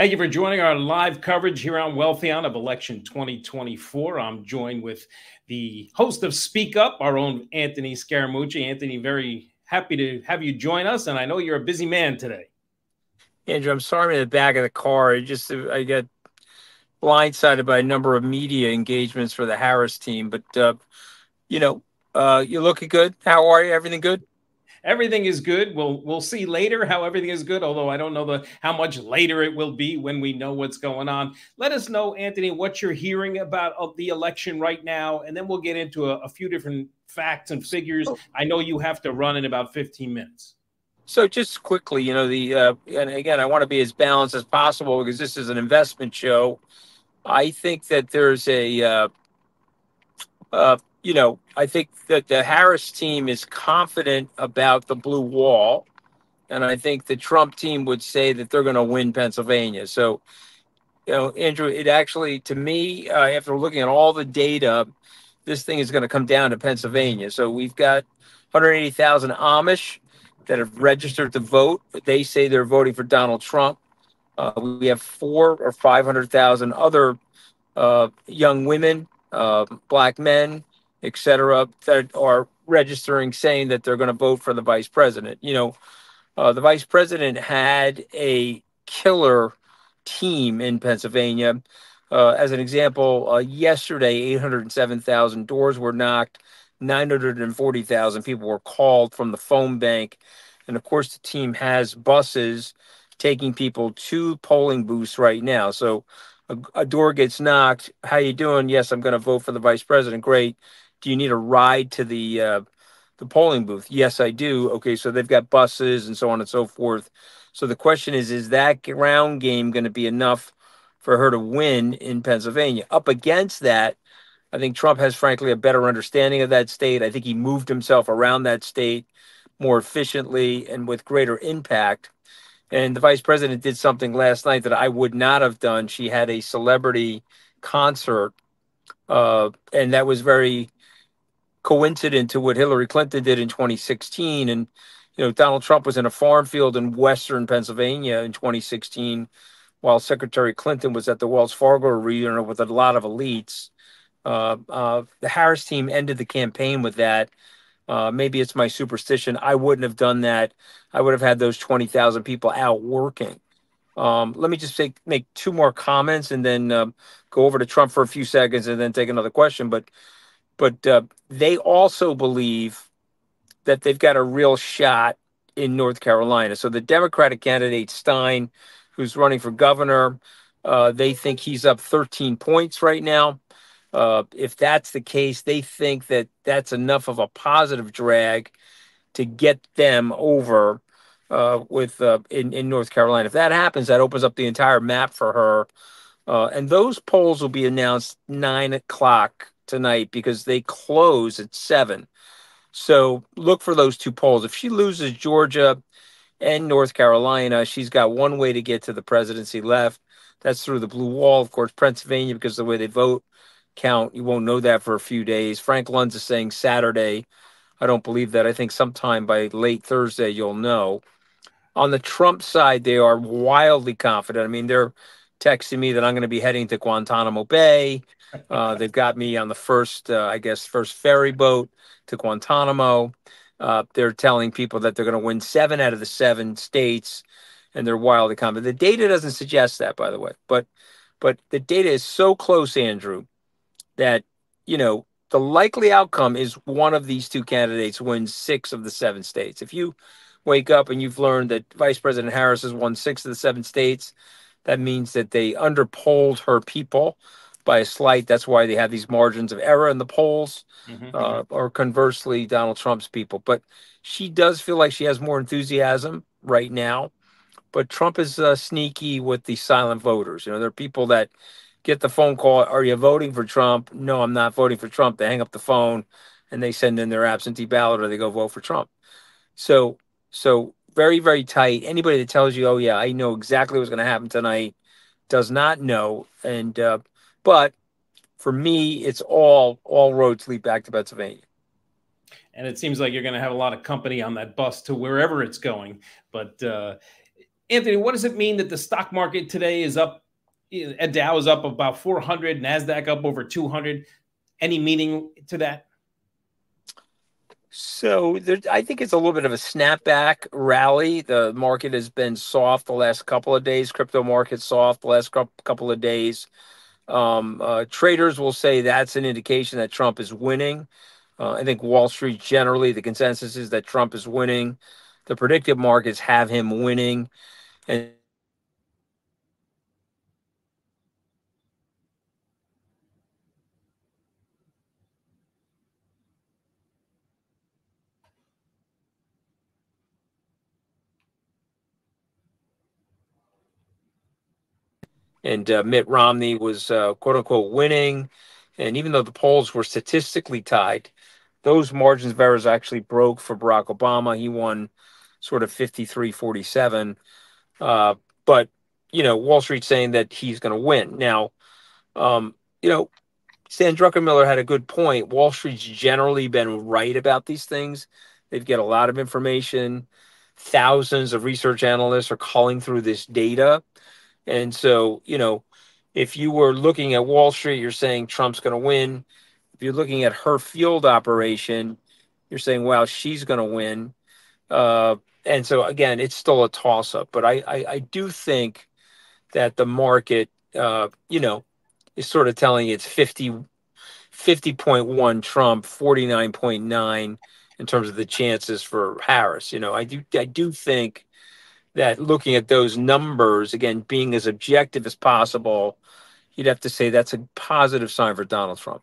Thank you for joining our live coverage here on Wealthion of election 2024. I'm joined with the host of Speak Up, our own Anthony Scaramucci. Anthony, very happy to have you join us, and I know you're a busy man today. Andrew, I'm sorry I'm in the back of the car. I just I got blindsided by a number of media engagements for the Harris team, but uh, you know, uh, you're looking good. How are you? Everything good? Everything is good. We'll we'll see later how everything is good. Although I don't know the how much later it will be when we know what's going on. Let us know, Anthony, what you're hearing about of the election right now, and then we'll get into a, a few different facts and figures. Oh. I know you have to run in about 15 minutes. So just quickly, you know, the uh, and again, I want to be as balanced as possible because this is an investment show. I think that there's a uh, uh, you know, I think that the Harris team is confident about the blue wall. And I think the Trump team would say that they're going to win Pennsylvania. So, you know, Andrew, it actually, to me, uh, after looking at all the data, this thing is going to come down to Pennsylvania. So we've got 180,000 Amish that have registered to vote. They say they're voting for Donald Trump. Uh, we have four or 500,000 other uh, young women, uh, black men, et cetera, that are registering saying that they're going to vote for the vice president. You know, uh, the vice president had a killer team in Pennsylvania. Uh, as an example, uh, yesterday, 807,000 doors were knocked, 940,000 people were called from the phone bank. And of course, the team has buses taking people to polling booths right now. So a, a door gets knocked. How you doing? Yes, I'm going to vote for the vice president. Great do you need a ride to the uh, the polling booth? Yes, I do. Okay, so they've got buses and so on and so forth. So the question is, is that ground game going to be enough for her to win in Pennsylvania? Up against that, I think Trump has frankly a better understanding of that state. I think he moved himself around that state more efficiently and with greater impact. And the vice president did something last night that I would not have done. She had a celebrity concert, uh, and that was very coincident to what Hillary Clinton did in 2016. And, you know, Donald Trump was in a farm field in Western Pennsylvania in 2016, while Secretary Clinton was at the Wells Fargo Arena with a lot of elites. Uh, uh, the Harris team ended the campaign with that. Uh, maybe it's my superstition. I wouldn't have done that. I would have had those 20,000 people out working. Um, let me just take, make two more comments and then um, go over to Trump for a few seconds and then take another question. But but uh, they also believe that they've got a real shot in North Carolina. So the Democratic candidate Stein, who's running for governor, uh, they think he's up 13 points right now. Uh, if that's the case, they think that that's enough of a positive drag to get them over uh, with uh, in in North Carolina. If that happens, that opens up the entire map for her. Uh, and those polls will be announced nine o'clock tonight because they close at seven. So look for those two polls. If she loses Georgia and North Carolina, she's got one way to get to the presidency left. That's through the blue wall. Of course, Pennsylvania, because the way they vote count, you won't know that for a few days. Frank Luntz is saying Saturday. I don't believe that. I think sometime by late Thursday, you'll know. On the Trump side, they are wildly confident. I mean, they're texting me that I'm going to be heading to Guantanamo Bay. Uh, they've got me on the first, uh, I guess, first ferry boat to Guantanamo. Uh, they're telling people that they're going to win seven out of the seven states, and they're wildly confident. The data doesn't suggest that, by the way, but but the data is so close, Andrew, that you know the likely outcome is one of these two candidates wins six of the seven states. If you wake up and you've learned that Vice President Harris has won six of the seven states, that means that they underpolled her people by a slight. That's why they have these margins of error in the polls, mm-hmm. uh, or conversely, Donald Trump's people. But she does feel like she has more enthusiasm right now. But Trump is uh, sneaky with the silent voters. You know, there are people that get the phone call, "Are you voting for Trump?" No, I'm not voting for Trump. They hang up the phone and they send in their absentee ballot or they go vote for Trump. So, so very, very tight. Anybody that tells you, "Oh yeah, I know exactly what's going to happen tonight," does not know. And uh, but for me, it's all all roads lead back to Pennsylvania. And it seems like you're going to have a lot of company on that bus to wherever it's going. But uh, Anthony, what does it mean that the stock market today is up? A Dow is up about 400, Nasdaq up over 200. Any meaning to that? So there, I think it's a little bit of a snapback rally. The market has been soft the last couple of days. Crypto market soft the last couple of days. Um, uh, traders will say that's an indication that Trump is winning. Uh, I think Wall Street generally, the consensus is that Trump is winning. The predictive markets have him winning. And and uh, Mitt Romney was uh, quote unquote winning. And even though the polls were statistically tied, those margins of errors actually broke for Barack Obama. He won sort of 53 47. Uh, but, you know, Wall Street saying that he's going to win. Now, um, you know, Stan Druckenmiller had a good point. Wall Street's generally been right about these things. They've got a lot of information. Thousands of research analysts are calling through this data. And so, you know, if you were looking at Wall Street, you're saying Trump's going to win. If you're looking at her field operation, you're saying, well, she's going to win. Uh, and so, again, it's still a toss up. But I, I, I do think that the market, uh, you know, is sort of telling it's 50, 50.1 Trump, 49.9 in terms of the chances for Harris. You know, I do, I do think that looking at those numbers, again, being as objective as possible, you'd have to say that's a positive sign for Donald Trump.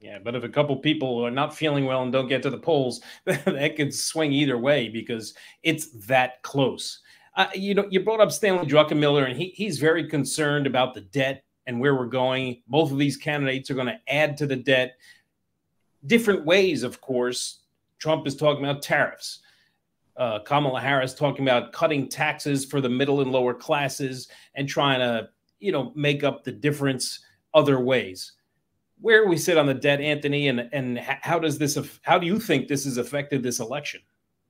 Yeah, but if a couple people are not feeling well and don't get to the polls, that could swing either way because it's that close. Uh, you know, you brought up Stanley Druckenmiller, and he, he's very concerned about the debt and where we're going. Both of these candidates are going to add to the debt. Different ways, of course. Trump is talking about tariffs uh, Kamala Harris talking about cutting taxes for the middle and lower classes and trying to, you know, make up the difference other ways. Where we sit on the debt, Anthony, and and how does this? How do you think this has affected this election?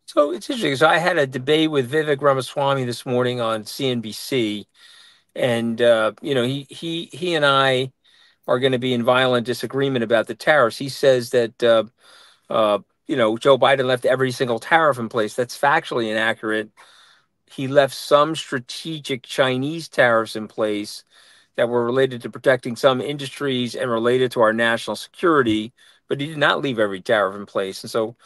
So it's interesting. So I had a debate with Vivek Ramaswamy this morning on CNBC, and uh, you know he he he and I are going to be in violent disagreement about the tariffs. He says that uh, uh, you know, Joe Biden left every single tariff in place. That's factually inaccurate. He left some strategic Chinese tariffs in place that were related to protecting some industries and related to our national security, but he did not leave every tariff in place. And so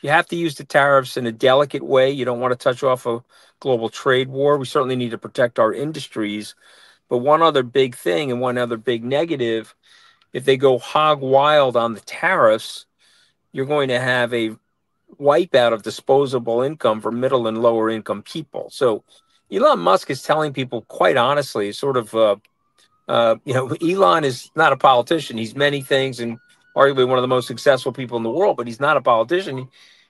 you have to use the tariffs in a delicate way. You don't want to touch off a global trade war. We certainly need to protect our industries. But one other big thing and one other big negative, if they go hog wild on the tariffs, you're going to have a wipeout of disposable income for middle and lower income people. So Elon Musk is telling people quite honestly, sort of, uh, uh, you know, Elon is not a politician. He's many things and arguably one of the most successful people in the world, but he's not a politician.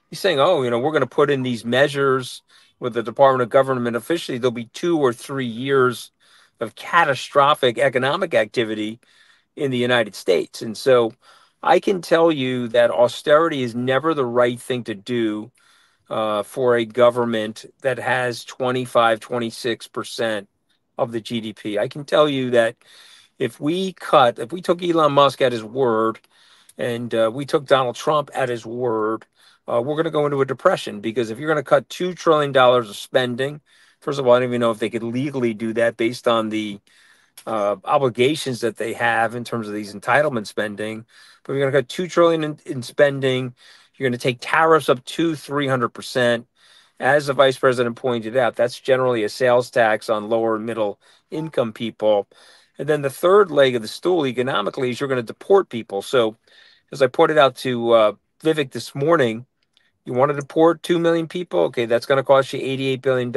he's saying, oh, you know, we're going to put in these measures with the Department of Government Efficiency. There'll be two or three years of catastrophic economic activity in the United States. And so I can tell you that austerity is never the right thing to do uh, for a government that has 25, 26% of the GDP. I can tell you that if we cut, if we took Elon Musk at his word and uh, we took Donald Trump at his word, uh, we're going to go into a depression because if you're going to cut $2 trillion of spending, first of all, I don't even know if they could legally do that based on the uh, obligations that they have in terms of these entitlement spending. But you're going to cut two trillion in, in spending. You're going to take tariffs up to 300 percent. As the vice president pointed out, that's generally a sales tax on lower middle income people. And then the third leg of the stool economically is you're going to deport people. So, as I pointed out to uh, Vivek this morning, you want to deport 2 million people? Okay, that's going to cost you $88 billion.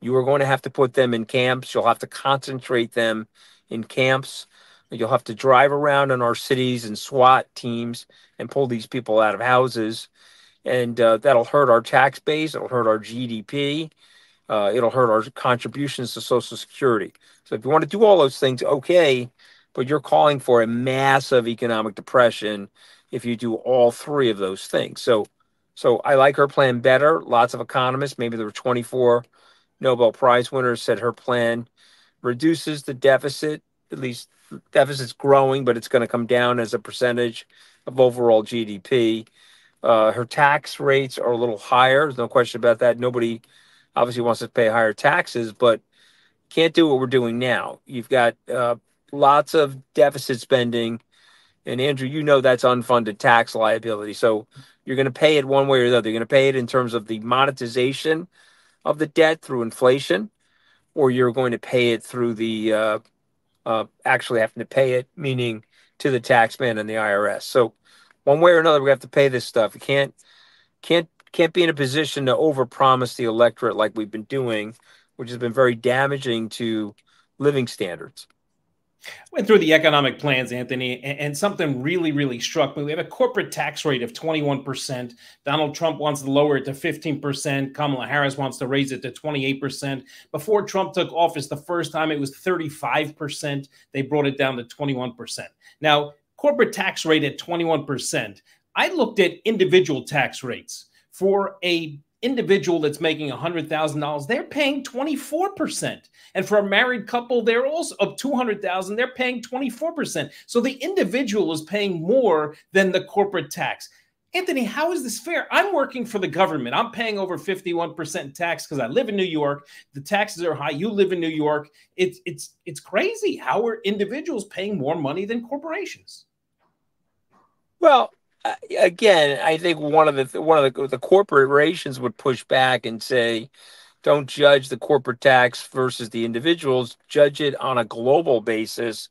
You are going to have to put them in camps. You'll have to concentrate them in camps. You'll have to drive around in our cities and SWAT teams and pull these people out of houses. And uh, that'll hurt our tax base. It'll hurt our GDP. Uh, it'll hurt our contributions to Social Security. So if you want to do all those things, okay, but you're calling for a massive economic depression if you do all three of those things. So, so I like her plan better. Lots of economists, maybe there were 24 Nobel Prize winner, said her plan reduces the deficit, at least deficit's growing, but it's going to come down as a percentage of overall GDP. Uh, her tax rates are a little higher. There's no question about that. Nobody obviously wants to pay higher taxes, but can't do what we're doing now. You've got uh, lots of deficit spending. And Andrew, you know that's unfunded tax liability. So you're going to pay it one way or the other. You're going to pay it in terms of the monetization of the debt through inflation, or you're going to pay it through the uh, uh, actually having to pay it, meaning to the taxman and the IRS. So one way or another, we have to pay this stuff. You can't can't can't be in a position to overpromise the electorate like we've been doing, which has been very damaging to living standards. Went through the economic plans, Anthony, and, something really, really struck me. We have a corporate tax rate of 21%. Donald Trump wants to lower it to 15%. Kamala Harris wants to raise it to 28%. Before Trump took office the first time, it was 35%. They brought it down to 21%. Now, corporate tax rate at 21%. I looked at individual tax rates for a individual that's making $100,000, they're paying 24%. And for a married couple, they're also of 200,000, they're paying 24%. So the individual is paying more than the corporate tax. Anthony, how is this fair? I'm working for the government. I'm paying over 51% tax because I live in New York. The taxes are high. You live in New York. It's it's it's crazy. How are individuals paying more money than corporations? Well, again, I think one of the one of the, the corporations would push back and say, "Don't judge the corporate tax versus the individuals. Judge it on a global basis,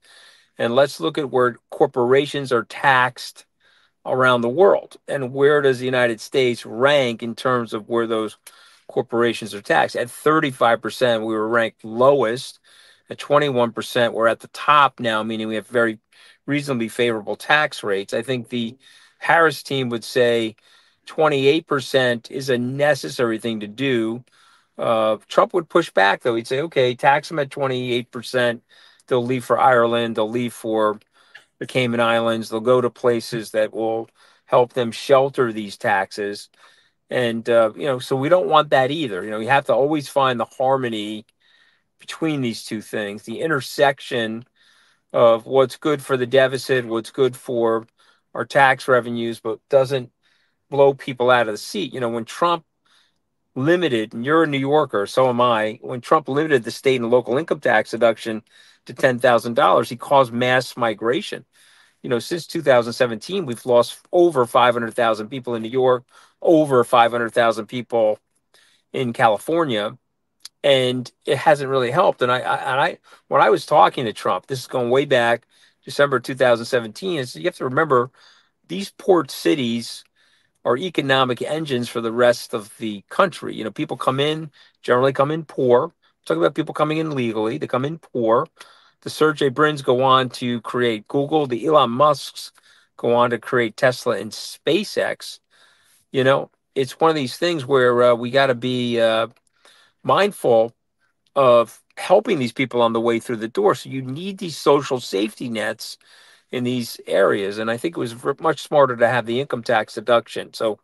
and let's look at where corporations are taxed around the world, and where does the United States rank in terms of where those corporations are taxed? At 35 percent, we were ranked lowest. At 21 percent, we're at the top now, meaning we have very reasonably favorable tax rates. I think the Harris team would say 28% is a necessary thing to do. Uh, Trump would push back, though. He'd say, okay, tax them at 28%. They'll leave for Ireland. They'll leave for the Cayman Islands. They'll go to places that will help them shelter these taxes. And, uh, you know, so we don't want that either. You know, you have to always find the harmony between these two things, the intersection of what's good for the deficit, what's good for our tax revenues, but doesn't blow people out of the seat. You know, when Trump limited, and you're a New Yorker, so am I, when Trump limited the state and local income tax deduction to $10,000, he caused mass migration. You know, since 2017, we've lost over 500,000 people in New York, over 500,000 people in California, and it hasn't really helped. And I, I, and I, when I was talking to Trump, this is going way back December 2017 is you have to remember these port cities are economic engines for the rest of the country. You know, people come in, generally come in poor. Talk about people coming in legally, they come in poor. The Sergey Brins go on to create Google, the Elon Musks go on to create Tesla and SpaceX. You know, it's one of these things where uh, we got to be uh, mindful of helping these people on the way through the door. So you need these social safety nets in these areas. And I think it was much smarter to have the income tax deduction. So,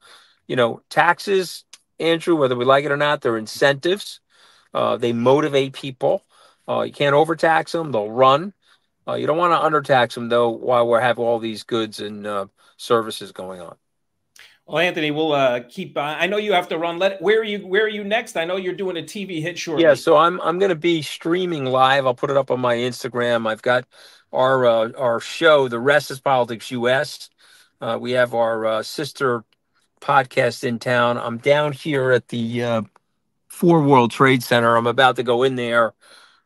you know, taxes, Andrew, whether we like it or not, they're incentives. Uh, they motivate people. Uh, you can't overtax them; they'll run. Uh, you don't want to undertax them though, while we have all these goods and uh, services going on. Well, Anthony, we'll uh, keep. Uh, I know you have to run. Let where are you? Where are you next? I know you're doing a TV hit shortly. Yeah, so I'm I'm going to be streaming live. I'll put it up on my Instagram. I've got our uh, our show, The Rest is Politics US. Uh, we have our uh, sister podcast in town. I'm down here at the uh, Four World Trade Center. I'm about to go in there.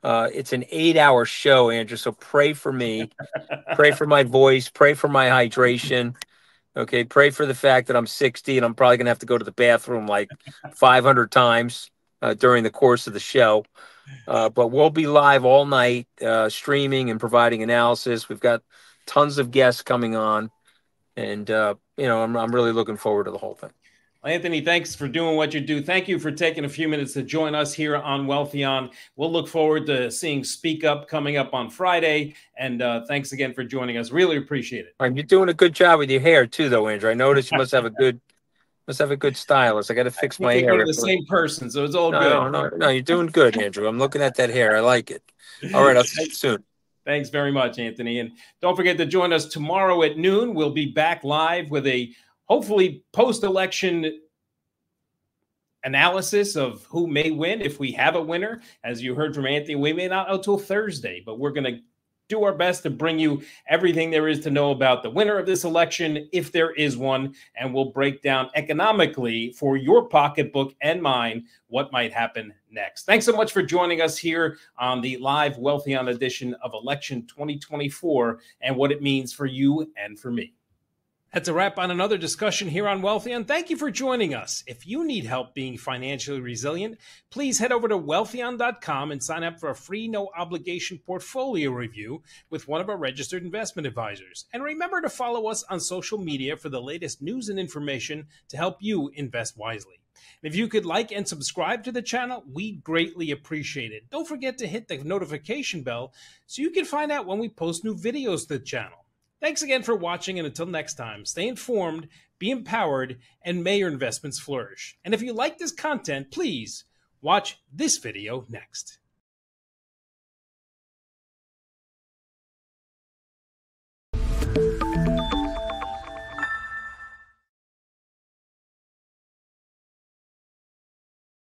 Uh, it's an eight-hour show, Andrew. So pray for me, pray for my voice, pray for my hydration. Okay, pray for the fact that I'm 60 and I'm probably going to have to go to the bathroom like 500 times uh, during the course of the show. Uh, but we'll be live all night, uh, streaming and providing analysis. We've got tons of guests coming on, and uh, you know, I'm I'm really looking forward to the whole thing. Anthony, thanks for doing what you do. Thank you for taking a few minutes to join us here on Wealthion. We'll look forward to seeing Speak Up coming up on Friday. And uh, thanks again for joining us. Really appreciate it. Right, you're doing a good job with your hair too, though, Andrew. I noticed you must have a good, Must have a good stylist. I got to fix my You're hair. the same person, so it's all No, good. no, no, no, you're doing good, Andrew. I'm looking at that hair. I like it. All right, I'll see you soon. Thanks very much, Anthony. And don't forget to join us tomorrow at noon. We'll be back live with a hopefully post election analysis of who may win if we have a winner. As you heard from Anthony, we may not know Thursday, but we're going to do our best to bring you everything there is to know about the winner of this election, if there is one, and we'll break down economically for your pocketbook and mine what might happen next. Thanks so much for joining us here on the live Wealthion edition of Election 2024 and what it means for you and for me. That's a wrap on another discussion here on Wealthion. Thank you for joining us. If you need help being financially resilient, please head over to wealthion.com and sign up for a free, no obligation portfolio review with one of our registered investment advisors. And remember to follow us on social media for the latest news and information to help you invest wisely. And if you could like and subscribe to the channel, we greatly appreciate it. Don't forget to hit the notification bell so you can find out when we post new videos to the channel. Thanks again for watching, and until next time, stay informed, be empowered, and may your investments flourish. And if you like this content, please watch this video next.